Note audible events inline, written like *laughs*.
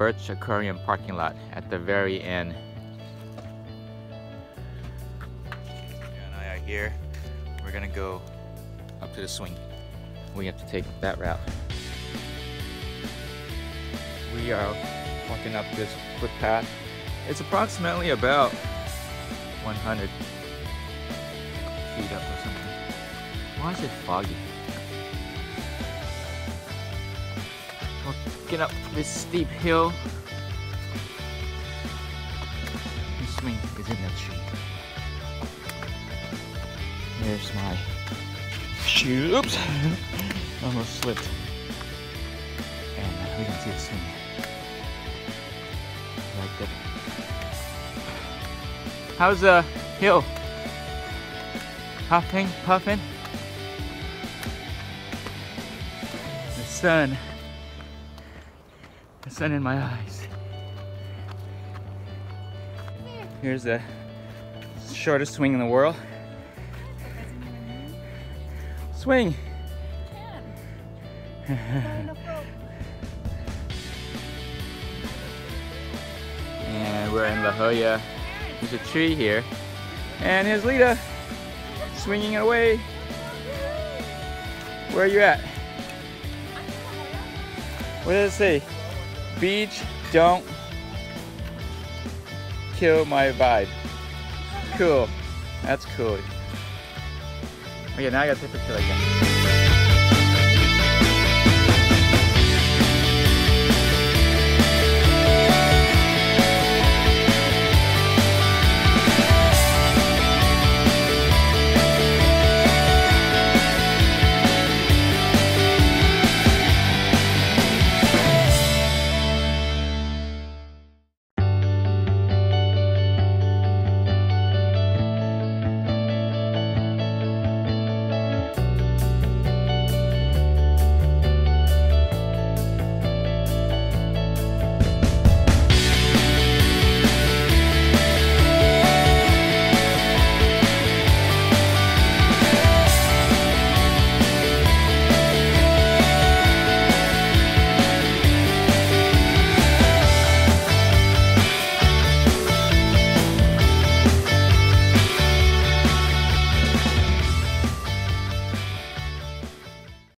Birch Aquarium parking lot at the very end. and I are here. We're gonna go up to the swing. We have to take that route. We are walking up this footpath. It's approximately about 100 feet up or something. Why is it foggy? Walking up this steep hill. The swing is in the tree. There's my shoe. Oops! *laughs* Almost slipped. And uh, we can see the swing. Right there. How's the hill? Puffing, puffing. The sun. The sun in my eyes. Here's the shortest swing in the world. Swing. *laughs* and we're in La Jolla. There's a tree here. And here's Lita swinging away. Where are you at? What does it say? Beach, don't kill my vibe. Cool. That's cool. Okay, now I gotta take a picture like that.